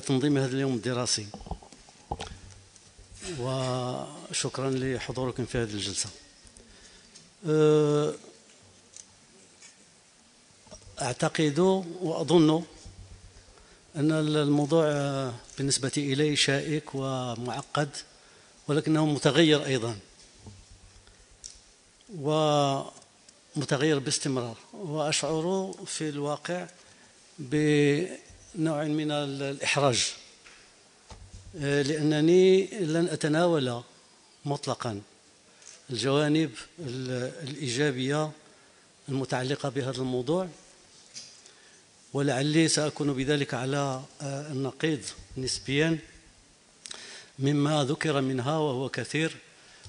تنظيم هذا اليوم الدراسي. وشكرا لحضوركم في هذه الجلسة. أه، أعتقد وأظن أن الموضوع بالنسبة إلي شائك ومعقد ولكنه متغير أيضا. ومتغير باستمرار. وأشعر في الواقع بنوع من الإحراج. لأنني لن أتناول مطلقا الجوانب الإيجابية المتعلقة بهذا الموضوع ولعلي سأكون بذلك على النقيض نسبيا مما ذكر منها وهو كثير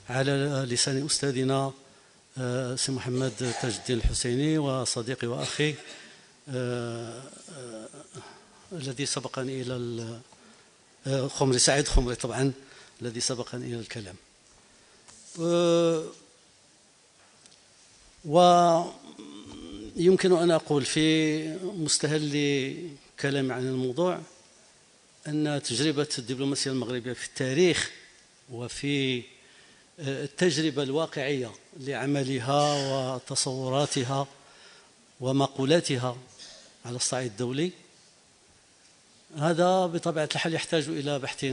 على لسان أستاذنا آه، سي محمد تاج الدين الحسيني وصديقي وأخي آه، آه، الذي سبقني إلى خمري سعيد خمري طبعا الذي سبقني إلى الكلام. ويمكن أن أقول في مستهل كلامي عن الموضوع أن تجربة الدبلوماسية المغربية في التاريخ وفي التجربة الواقعية لعملها وتصوراتها ومقولاتها على الصعيد الدولي هذا بطبيعة الحال يحتاج إلى بحث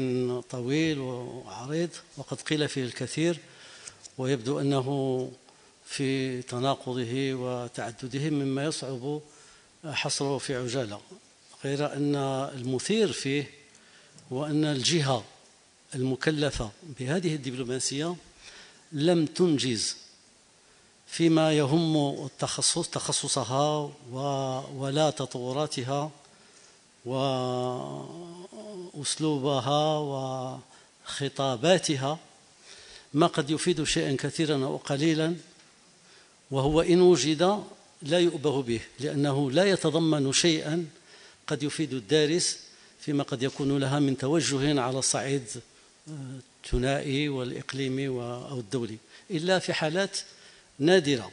طويل وعريض وقد قيل فيه الكثير ويبدو أنه في تناقضه وتعدده مما يصعب حصره في عجالة. غير أن المثير فيه وأن الجهة المكلفة بهذه الدبلوماسية لم تنجز فيما يهم التخصص تخصصها ولا تطوراتها وأسلوبها وخطاباتها ما قد يفيد شيئا كثيرا أو قليلا وهو إن وجد لا يؤبه به لأنه لا يتضمن شيئا قد يفيد الدارس فيما قد يكون لها من توجه على الصعيد الثنائي والإقليمي أو الدولي إلا في حالات نادرة.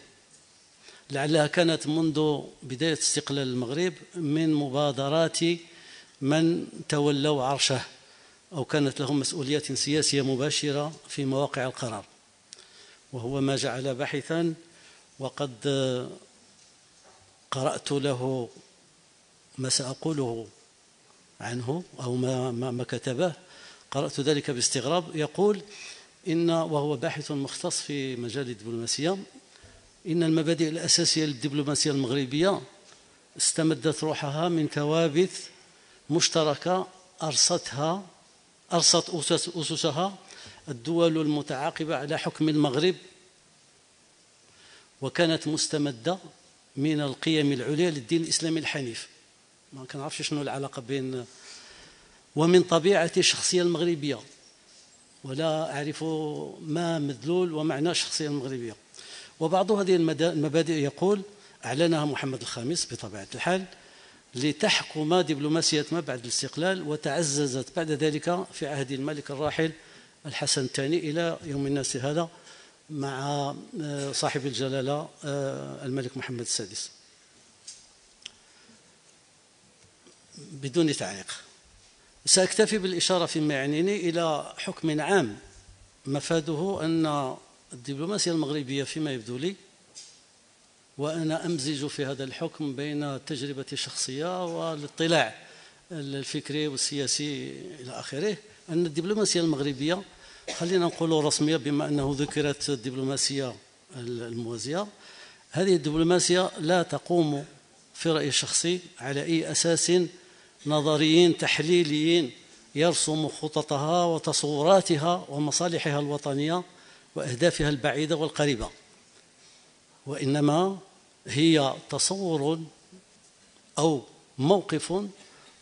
لعلها كانت منذ بداية استقلال المغرب من مبادرات من تولوا عرشه أو كانت لهم مسؤوليات سياسية مباشرة في مواقع القرار. وهو ما جعل باحثا وقد قرأت له ما سأقوله عنه أو ما, ما, ما كتبه. قرأت ذلك باستغراب. يقول إن وهو باحث مختص في مجال الدبلوماسية إن المبادئ الأساسية للدبلوماسية المغربية استمدت روحها من ثوابت مشتركة أرستها أرست أسسها الدول المتعاقبة على حكم المغرب وكانت مستمدة من القيم العليا للدين الإسلامي الحنيف. ما كنعرفش شنو العلاقة بين ومن طبيعة الشخصية المغربية. ولا أعرف ما مدلول ومعنى الشخصية المغربية. وبعض هذه المبادئ يقول أعلنها محمد الخامس بطبيعة الحال لتحكم دبلوماسية ما بعد الاستقلال وتعززت بعد ذلك في عهد الملك الراحل الحسن الثاني إلى يوم الناس هذا مع آه، صاحب الجلالة آه، الملك محمد السادس. بدون تعليق. سأكتفي بالإشارة فيما يعنيني إلى حكم عام مفاده أن الدبلوماسية المغربية فيما يبدو لي وأنا أمزج في هذا الحكم بين التجربة الشخصية والاطلاع الفكري والسياسي إلى آخره. أن الدبلوماسية المغربية خلينا نقول رسمية بما أنه ذكرت الدبلوماسية الموازية هذه الدبلوماسية لا تقوم في رأيي الشخصي على أي أساس نظريين تحليليين يرسم خططها وتصوراتها ومصالحها الوطنية وأهدافها البعيدة والقريبة. وإنما هي تصور أو موقف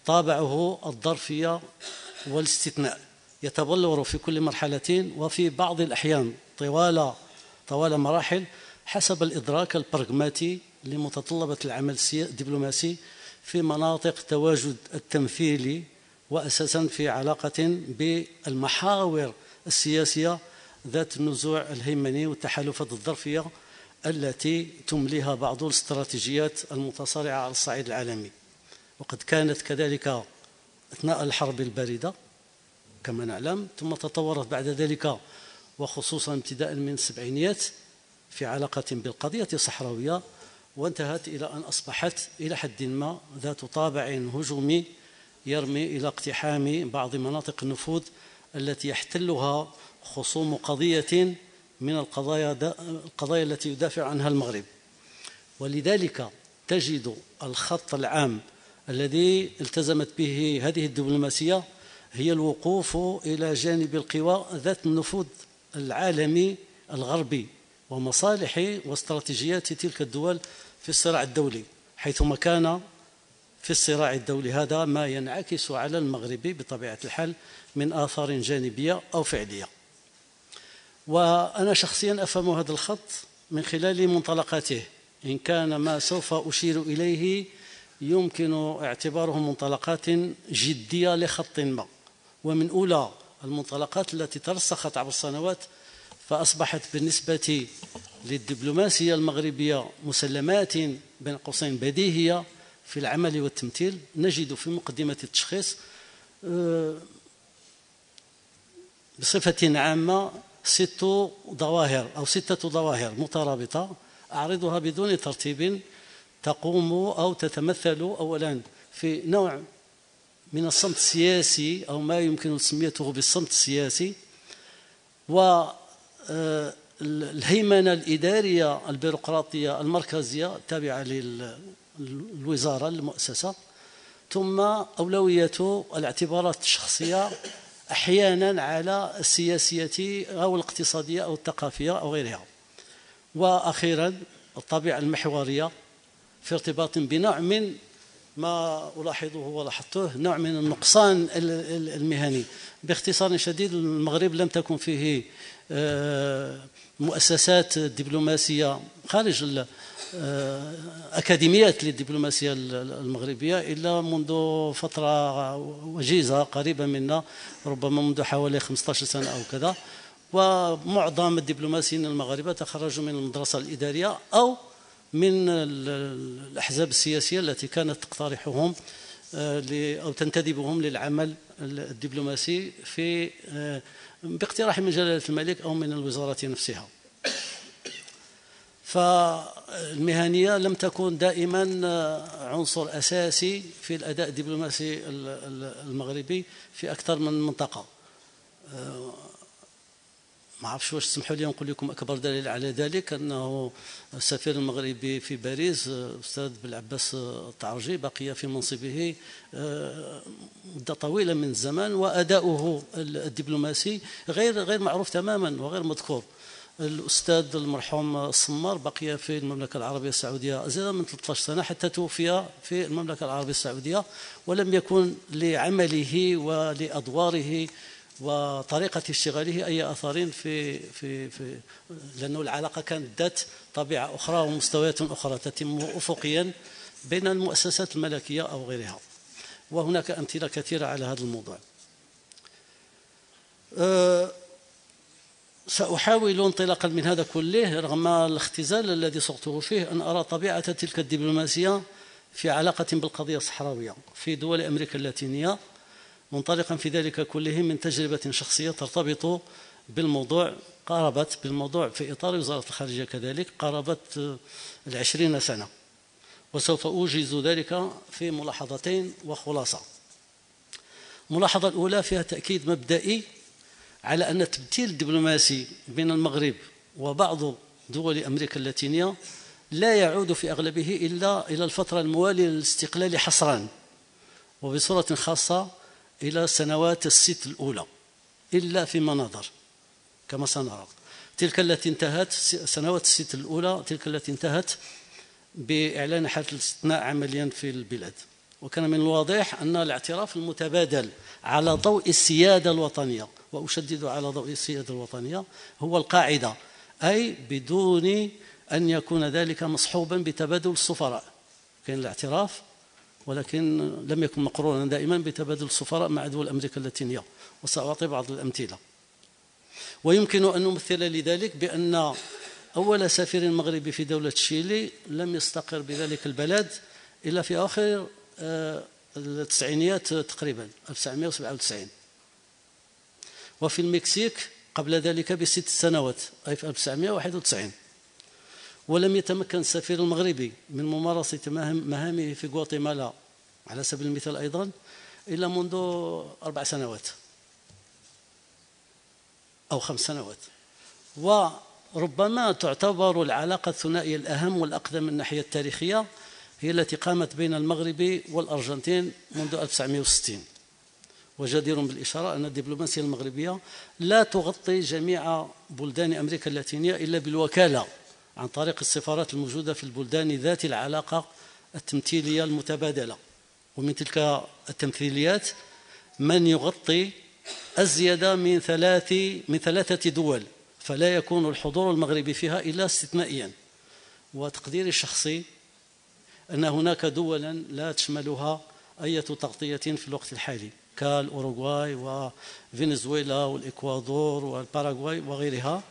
طابعه الظرفية والاستثناء يتبلور في كل مرحلة وفي بعض الأحيان طوال طوال مراحل حسب الإدراك البراغماتي لمتطلبات العمل الدبلوماسي في مناطق تواجد التمثيلي وأساسا في علاقة بالمحاور السياسية ذات النزوع الهيمني والتحالفات الظرفية التي تمليها بعض الاستراتيجيات المتصارعة على الصعيد العالمي. وقد كانت كذلك أثناء الحرب الباردة كما نعلم ثم تطورت بعد ذلك وخصوصا ابتداء من السبعينيات في علاقة بالقضية الصحراوية وانتهت إلى أن أصبحت إلى حد ما ذات طابع هجومي يرمي إلى اقتحام بعض مناطق النفوذ التي يحتلها خصوم قضية من القضايا القضايا التي يدافع عنها المغرب. ولذلك تجد الخط العام الذي التزمت به هذه الدبلوماسية هي الوقوف إلى جانب القوى ذات النفوذ العالمي الغربي ومصالح واستراتيجيات تلك الدول في الصراع الدولي حيثما كان في الصراع الدولي هذا ما ينعكس على المغربي بطبيعة الحال من آثار جانبية أو فعلية. وأنا شخصيا أفهم هذا الخط من خلال منطلقاته. إن كان ما سوف أشير إليه يمكن اعتباره منطلقات جدية لخط ما. ومن أولى المنطلقات التي ترسخت عبر السنوات فأصبحت بالنسبة للدبلوماسية المغربية مسلمات بين قوسين بديهية في العمل والتمثيل. نجد في مقدمة التشخيص آه، بصفة عامة ست ظواهر أو ستة ظواهر مترابطة أعرضها بدون ترتيب تقوم أو تتمثل أولا في نوع من الصمت السياسي أو ما يمكن تسميته بالصمت السياسي والهيمنة آه، الإدارية البيروقراطية المركزية التابعة للوزارة المؤسسة ثم أولوية الاعتبارات الشخصية أحيانا على السياسية أو الاقتصادية أو الثقافية أو غيرها. وأخيرا الطبيعة المحورية في ارتباط بنوع من ما ألاحظه ولاحظته نوع من النقصان المهني. باختصار شديد المغرب لم تكن فيه آه، مؤسسات دبلوماسية خارج أكاديميات للدبلوماسية المغربية إلا منذ فترة وجيزة قريبة منا ربما منذ حوالي 15 سنة أو كذا. ومعظم الدبلوماسيين المغاربة تخرجوا من المدرسة الإدارية أو من الأحزاب السياسية التي كانت تقترحهم آه، أو تنتدبهم للعمل الدبلوماسي في آه، باقتراح من جلالة الملك أو من الوزارة نفسها. فالمهنية لم تكن دائما آه، عنصر أساسي في الأداء الدبلوماسي المغربي في أكثر من منطقة. ما عرفش واش تسمحوا لي نقول لكم أكبر دليل على ذلك أنه السفير المغربي في باريس الاستاذ بالعباس الطعرجي بقي في منصبه آه، مدة طويلة من الزمان وأداؤه الدبلوماسي غير غير معروف تماما وغير مذكور. الأستاذ المرحوم الصمار بقي في المملكة العربية السعودية ازيد من 13 سنة حتى توفي في المملكة العربية السعودية ولم يكن لعمله ولأدواره وطريقة اشتغاله أي أثر في في في لأنه العلاقة كانت ذات طبيعة أخرى ومستويات أخرى تتم أفقيا بين المؤسسات الملكية أو غيرها. وهناك أمثلة كثيرة على هذا الموضوع. أه سأحاول انطلاقا من هذا كله رغم الاختزال الذي صغته فيه أن أرى طبيعة تلك الدبلوماسية في علاقة بالقضية الصحراوية في دول أمريكا اللاتينية منطلقا في ذلك كله من تجربة شخصية ترتبط بالموضوع قاربت بالموضوع في إطار وزارة الخارجية كذلك قاربت العشرين سنة. وسوف أوجز ذلك في ملاحظتين وخلاصة. الملاحظة الأولى فيها تأكيد مبدئي على أن التمثيل الدبلوماسي بين المغرب وبعض دول أمريكا اللاتينية لا يعود في أغلبه إلا إلى الفترة الموالية للاستقلال حصرا وبصورة خاصة إلى السنوات الست الأولى إلا فيما نظر كما سنرى. تلك التي انتهت سنوات الست الأولى تلك التي انتهت بإعلان حالة الاستثناء عمليا في البلاد. وكان من الواضح أن الاعتراف المتبادل على ضوء السيادة الوطنية وأشدد على ضوء السيادة الوطنية هو القاعدة أي بدون أن يكون ذلك مصحوبا بتبادل السفراء. كان الاعتراف ولكن لم يكن مقرونا دائما بتبادل السفراء مع دول أمريكا اللاتينية. وسأعطي بعض الأمثلة. ويمكن أن نمثل لذلك بأن أول سفير مغربي في دولة تشيلي لم يستقر بذلك البلد إلا في آخر آه، التسعينيات تقريبا 1997 وفي المكسيك قبل ذلك بست سنوات أي في 1991 ولم يتمكن السفير المغربي من ممارسة مهامه في غواتيمالا على سبيل المثال أيضا إلا منذ أربع سنوات أو خمس سنوات. وربما تعتبر العلاقة الثنائية الأهم والأقدم من الناحية التاريخية هي التي قامت بين المغرب والأرجنتين منذ 1960 وجدير بالإشارة أن الدبلوماسية المغربية لا تغطي جميع بلدان أمريكا اللاتينية إلا بالوكالة عن طريق السفارات الموجودة في البلدان ذات العلاقة التمثيلية المتبادلة. ومن تلك التمثيليات من يغطي أزيد من ثلاث من ثلاثة دول فلا يكون الحضور المغربي فيها إلا استثنائيا. وتقديري الشخصي أن هناك دولا لا تشملها أي تغطية في الوقت الحالي. كالأوروغواي وفنزويلا والإكوادور والباراغواي وغيرها.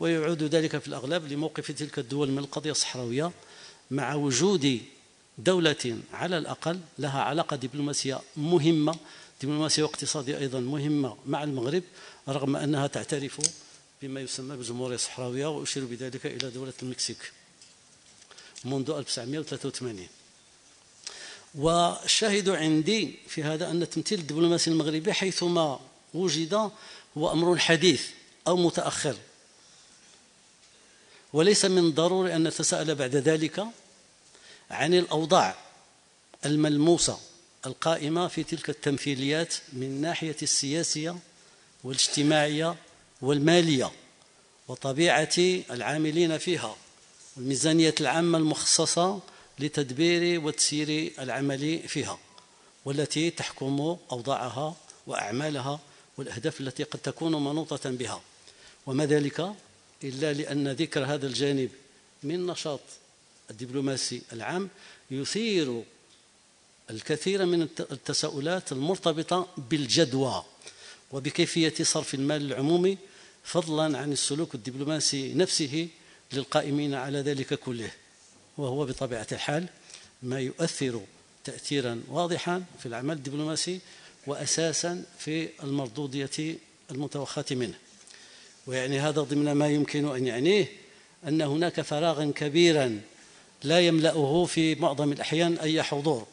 ويعود ذلك في الأغلب لموقف تلك الدول من القضية الصحراوية مع وجود دولة على الأقل لها علاقة دبلوماسية مهمة دبلوماسية واقتصادية أيضا مهمة مع المغرب رغم أنها تعترف بما يسمى بالجمهورية الصحراوية وأشير بذلك إلى دولة المكسيك منذ 1983 والشاهد عندي في هذا أن التمثيل الدبلوماسي المغربي حيثما وجد هو أمر حديث أو متأخر. وليس من الضروري أن نتساءل بعد ذلك عن الأوضاع الملموسة القائمة في تلك التمثيليات من ناحية السياسية والاجتماعية والمالية وطبيعة العاملين فيها والميزانية العامة المخصصة لتدبير وتسيير العمل فيها والتي تحكم أوضاعها وأعمالها والأهداف التي قد تكون منوطة بها. وما ذلك إلا لأن ذكر هذا الجانب من نشاط الدبلوماسي العام يثير الكثير من التساؤلات المرتبطة بالجدوى وبكيفية صرف المال العمومي فضلا عن السلوك الدبلوماسي نفسه للقائمين على ذلك كله. وهو بطبيعة الحال ما يؤثر تأثيرا واضحا في العمل الدبلوماسي وأساسا في المردودية المتوخاة منه. ويعني هذا ضمن ما يمكن أن يعنيه أن هناك فراغا كبيرا لا يملأه في معظم الأحيان أي حضور.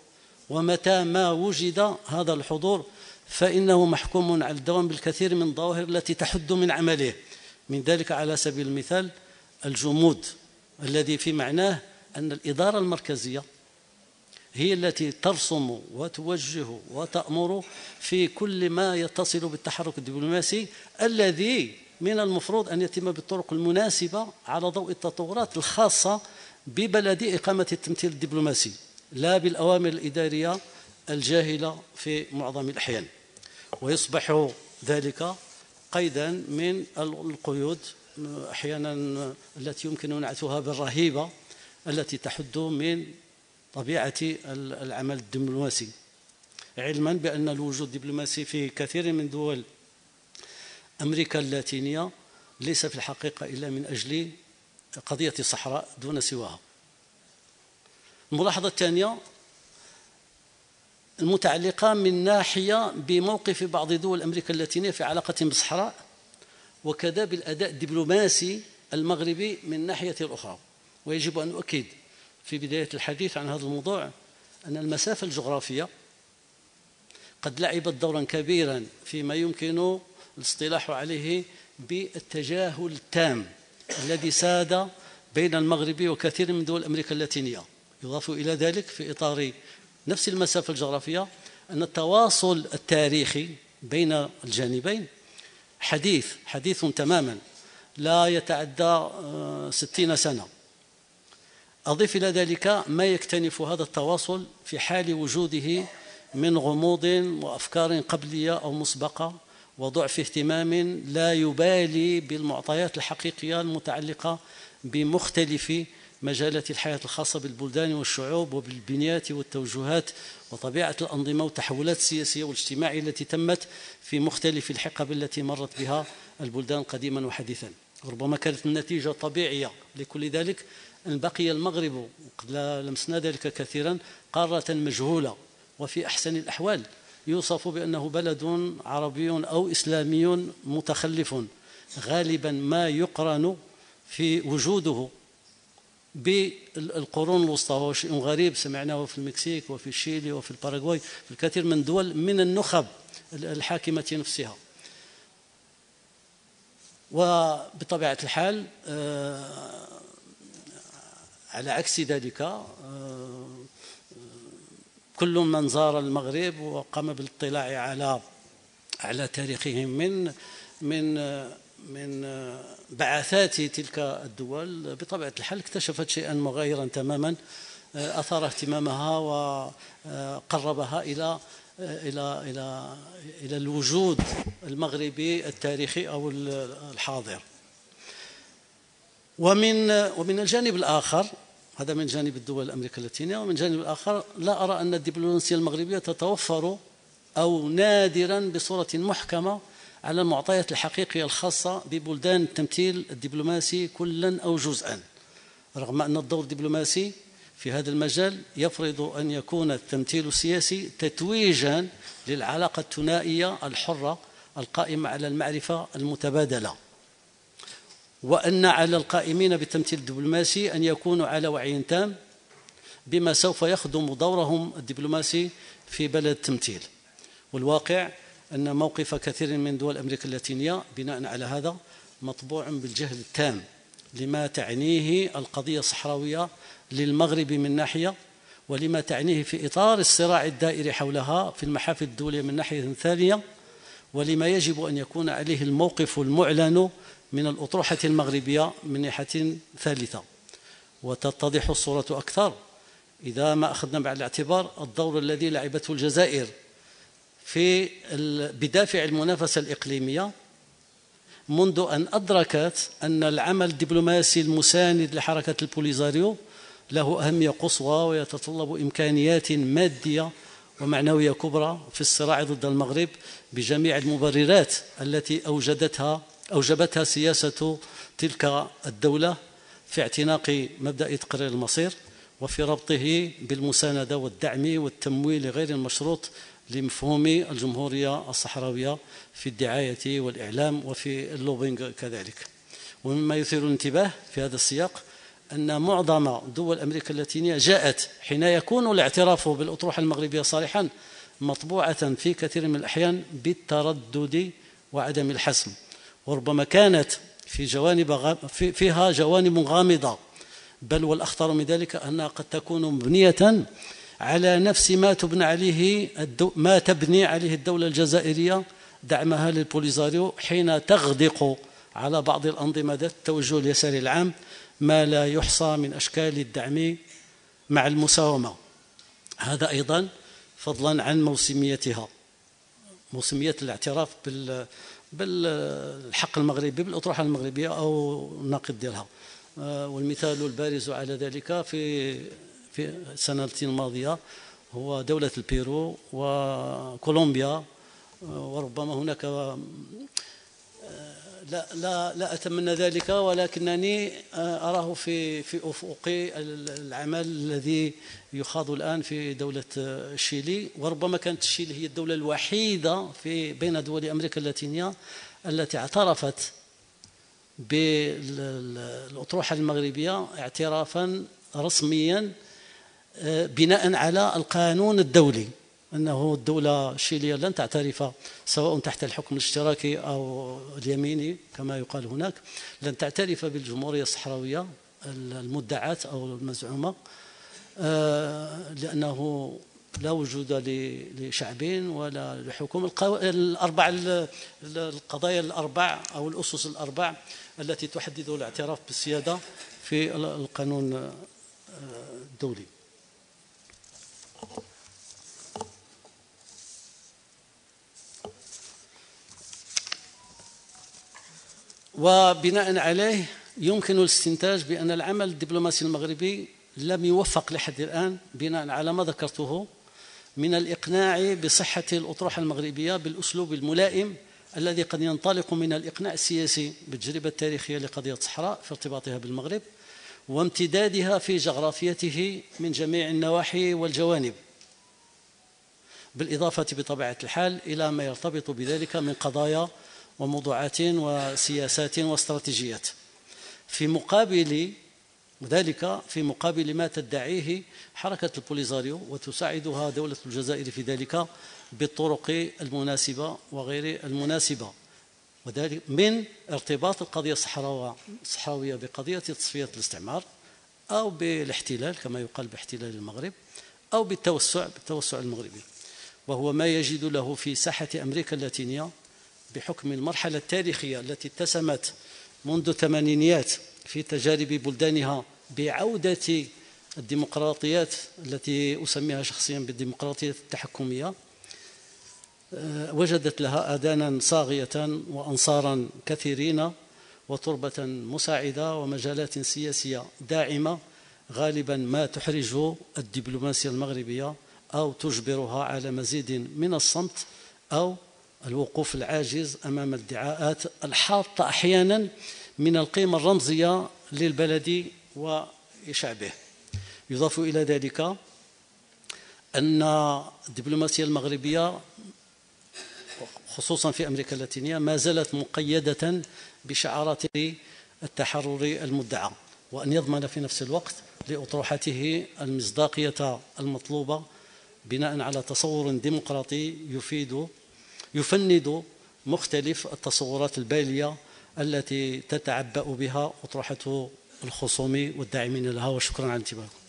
ومتى ما وجد هذا الحضور فإنه محكوم على الدوام بالكثير من الظواهر التي تحد من عمله. من ذلك على سبيل المثال الجمود الذي في معناه أن الإدارة المركزية هي التي ترسم وتوجه وتأمر في كل ما يتصل بالتحرك الدبلوماسي الذي من المفروض أن يتم بالطرق المناسبة على ضوء التطورات الخاصة ببلد إقامة التمثيل الدبلوماسي لا بالأوامر الإدارية الجاهلة في معظم الأحيان. ويصبح ذلك قيدا من القيود أحيانا التي يمكن نعتها بالرهيبة التي تحد من طبيعة العمل الدبلوماسي. علما بأن الوجود الدبلوماسي في كثير من دول أمريكا اللاتينية ليس في الحقيقة إلا من أجل قضية الصحراء دون سواها. الملاحظة الثانية المتعلقة من ناحية بموقف بعض دول أمريكا اللاتينية في علاقة بالصحراء وكذا بالأداء الدبلوماسي المغربي من ناحية أخرى ويجب أن نؤكد في بداية الحديث عن هذا الموضوع أن المسافة الجغرافية قد لعبت دورا كبيرا فيما يمكن الاصطلاح عليه بالتجاهل التام الذي ساد بين المغرب وكثير من دول أمريكا اللاتينية. يضاف إلى ذلك في إطار نفس المسافة الجغرافية أن التواصل التاريخي بين الجانبين حديث حديث تماما لا يتعدى آه، ستين سنة. أضيف إلى ذلك ما يكتنف هذا التواصل في حال وجوده من غموض وأفكار قبلية أو مسبقة وضعف اهتمام لا يبالي بالمعطيات الحقيقية المتعلقة بمختلف مجالات الحياة الخاصة بالبلدان والشعوب وبالبنيات والتوجهات وطبيعة الأنظمة والتحولات السياسية والاجتماعية التي تمت في مختلف الحقب التي مرت بها البلدان قديما وحديثا. ربما كانت النتيجة طبيعية لكل ذلك أن بقي المغرب وقد لمسنا ذلك كثيرا قارة مجهولة وفي أحسن الأحوال يوصف بأنه بلد عربي أو إسلامي متخلف غالبا ما يقرن في وجوده بالقرون الوسطى. وهو شيء غريب سمعناه في المكسيك وفي الشيلي وفي الباراغواي في الكثير من دول من النخب الحاكمة نفسها. وبطبيعة الحال آه، على عكس ذلك آه، كل من زار المغرب وقام بالاطلاع على على تاريخهم من من من بعثات تلك الدول بطبيعة الحال اكتشفت شيئا مغايرا تماما أثار اهتمامها وقربها إلى إلى إلى إلى الوجود المغربي التاريخي أو الحاضر. ومن ومن الجانب الآخر هذا من جانب الدول الأمريكا اللاتينية ومن جانب الآخر لا أرى أن الدبلوماسية المغربية تتوفر أو نادرا بصورة محكمة على المعطيات الحقيقية الخاصة ببلدان التمثيل الدبلوماسي كلا أو جزءا. رغم أن الدور الدبلوماسي في هذا المجال يفرض أن يكون التمثيل السياسي تتويجا للعلاقة الثنائية الحرة القائمة على المعرفة المتبادلة. وأن على القائمين بالتمثيل الدبلوماسي أن يكونوا على وعي تام بما سوف يخدم دورهم الدبلوماسي في بلد التمثيل. والواقع أن موقف كثير من دول أمريكا اللاتينية بناء على هذا مطبوع بالجهل التام لما تعنيه القضية الصحراوية للمغرب من ناحية ولما تعنيه في إطار الصراع الدائري حولها في المحافل الدولية من ناحية ثانية ولما يجب أن يكون عليه الموقف المعلن من الأطروحة المغربية من ناحية ثالثة. وتتضح الصورة أكثر. إذا ما أخذنا بعين الاعتبار الدور الذي لعبته الجزائر في بدافع المنافسة الإقليمية منذ أن أدركت أن العمل الدبلوماسي المساند لحركة البوليزاريو له أهمية قصوى ويتطلب إمكانيات مادية ومعنوية كبرى في الصراع ضد المغرب بجميع المبررات التي أوجدتها أوجبتها سياسة تلك الدولة في اعتناق مبدأ تقرير المصير وفي ربطه بالمساندة والدعم والتمويل غير المشروط لمفهوم الجمهورية الصحراوية في الدعاية والإعلام وفي اللوبينغ كذلك. ومما يثير الانتباه في هذا السياق أن معظم دول أمريكا اللاتينية جاءت حين يكون الاعتراف بالأطروحة المغربية صالحا مطبوعة في كثير من الأحيان بالتردد وعدم الحسم. وربما كانت في جوانب فيها جوانب غامضة. بل والأخطر من ذلك أنها قد تكون مبنية على نفس ما تبنى عليه ما تبني عليه الدولة الجزائرية دعمها للبوليزاريو حين تغدق على بعض الأنظمة ذات التوجه اليساري العام ما لا يحصى من أشكال الدعم مع المساومة. هذا أيضا فضلا عن موسميتها. موسمية الاعتراف بال بالحق المغربي بالأطروحة المغربية أو الناقد ديالها. آه، والمثال البارز على ذلك في في السنة الماضية هو دولة البيرو وكولومبيا آه، وربما هناك آه، لا لا لا أتمنى ذلك ولكنني أراه في في افق العمل الذي يخاض الآن في دولة الشيلي وربما كانت الشيلي هي الدولة الوحيدة في بين دول أمريكا اللاتينية التي اعترفت بالأطروحة المغربية اعترافا رسميا بناء هناك القانون الدولي. أنه الدولة الشيلية لن تعترف سواء تحت الحكم الاشتراكي أو اليميني كما يقال هناك. لن تعترف بالجمهورية الصحراوية المدعاة أو المزعومة آه، لأنه لا وجود لشعب ولا لحكومة. الأربع القضايا الأربع أو الأسس الأربع التي تحدد الاعتراف بالسيادة في القانون آه، الدولي. وبناء عليه يمكن الاستنتاج بأن العمل الدبلوماسي المغربي لم يوفق لحد الآن بناء على ما ذكرته من الإقناع بصحة الأطروحة المغربية بالأسلوب الملائم الذي قد ينطلق من الإقناع السياسي بالتجربة التاريخية لقضية الصحراء في ارتباطها بالمغرب وامتدادها في جغرافيته من جميع النواحي والجوانب بالإضافة بطبيعة الحال إلى ما يرتبط بذلك من قضايا وموضوعات وسياسات واستراتيجيات. في مقابل ذلك في مقابل ما تدعيه حركة البوليزاريو وتساعدها دولة الجزائر في ذلك بالطرق المناسبة وغير المناسبة. وذلك من ارتباط القضية الصحراوية بقضية تصفية الاستعمار أو بالاحتلال كما يقال باحتلال المغرب أو بالتوسع بالتوسع المغربي. وهو ما يجد له في ساحة أمريكا اللاتينية بحكم المرحلة التاريخية التي اتسمت منذ الثمانينيات في تجارب بلدانها بعودة الديمقراطيات التي أسميها شخصيا بالديمقراطية التحكمية آه، وجدت لها آذانا صاغية وأنصارا كثيرين وتربة مساعدة ومجالات سياسية داعمة غالبا ما تحرج الدبلوماسية المغربية أو تجبرها على مزيد من الصمت أو الوقوف العاجز أمام الادعاءات الحاطة أحيانا من القيمة الرمزية للبلد وشعبه. يضاف إلى ذلك أن الدبلوماسية المغربية خصوصا في أمريكا اللاتينية ما زالت مقيدة بشعارات التحرر المدعى وأن يضمن في نفس الوقت لأطروحته المصداقية المطلوبة بناء على تصور ديمقراطي يفيد يفند مختلف التصورات البالية التي تتعبأ بها أطروحة الخصوم والداعمين لها وشكرا على انتباهكم.